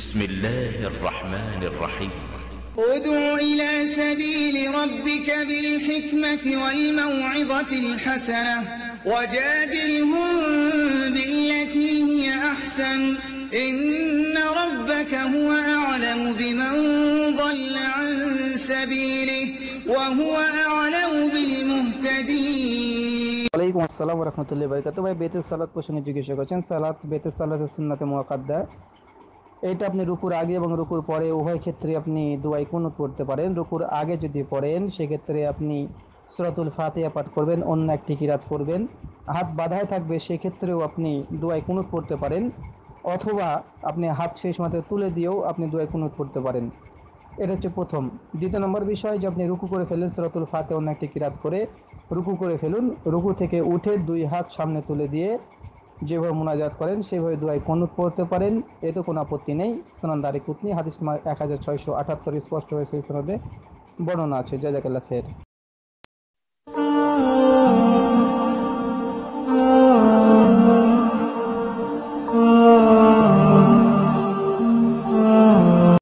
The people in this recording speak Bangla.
بسم الله الرحمن الرحيم. ادع إلى سبيل ربك بالحكمة والموعظة الحسنة وجادلهم بالتي هي أحسن. إن ربك هو أعلم بمن ضل عن سبيله وهو أعلم بالمهتدين. عليكم السلام ورحمة الله وبركاته. بيت الصلاة সালাত প্রশ্নের জিজ্ঞাসা بيت الصلاة السنة সালাতের এটা আপনি রুকুর আগে এবং রুকুর পরে উভয় ক্ষেত্রে আপনি দুয়াই কুনুত পড়তে পারেন। রুকুর আগে যদি পড়েন, সেক্ষেত্রে আপনি সুরাতুল ফাতিহা পাঠ করবেন, অন্য একটি কিরাত করবেন। হাত বাধায় থাকবে, সেক্ষেত্রেও আপনি দুয়াই কুনুত পড়তে পারেন। অথবা আপনি হাত শেষ মাথায় তুলে দিয়েও আপনি দুয়াই কুনুত পড়তে পারেন। এটা হচ্ছে প্রথম। দ্বিতীয় নম্বর বিষয়, যে আপনি রুকু করে ফেলেন সুরাতুল ফাতে অন্য একটি কিরাত করে, রুকু করে ফেলুন। রুকু থেকে উঠে দুই হাত সামনে তুলে দিয়ে যেভাবে মোনাজাত করেন, সেভাবে দুয়াই কনুত পড়তে পারেন। এতে কোনো আপত্তি নেই। সোনান দারি কুতনি, হাদিস এক হাজার ছয়শো আটাত্তর স্পষ্ট হয়েছে সনদে বর্ণনা আছে। জাজাকাল্লা ফের